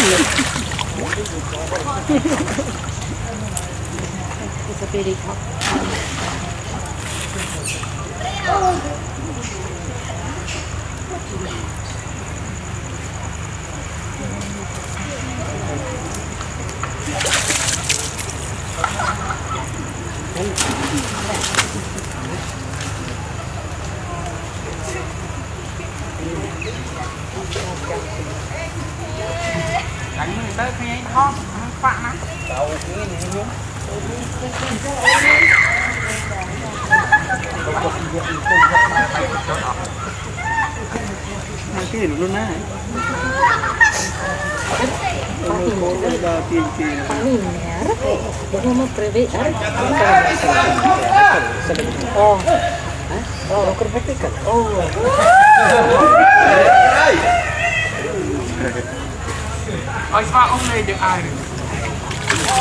It's a big cup. Nanti dulu nah. Oh, oh, kerbetikan. Oh. Oes fa.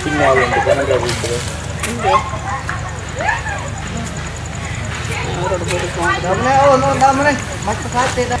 tinggal yang kita nak gawe tu Dah mana oh no dah mana macam kata dah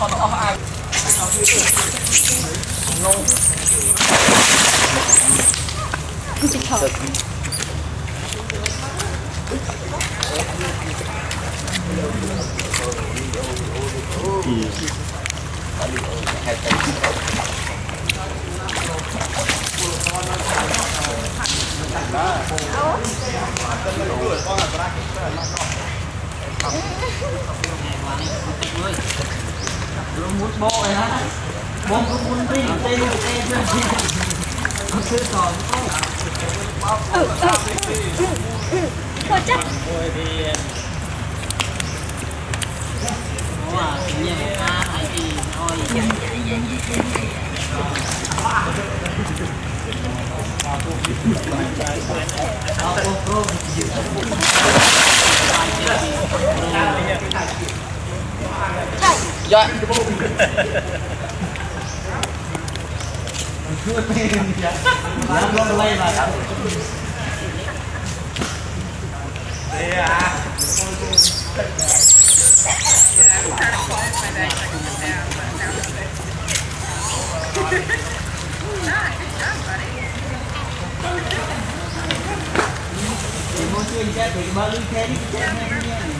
còn ông ai nô Thank you luôn muốn bộ này hả bộ cũng muốn tin tin tin tin con sư còn ừ ừ ừ ừ có chắc Hey! Ja. I'm going away like that. Yeah. Yeah, I'm trying to close my legs like I'm down, but now I'm good. nice, good job, buddy. They want you to get, they want you to get, they want you to get.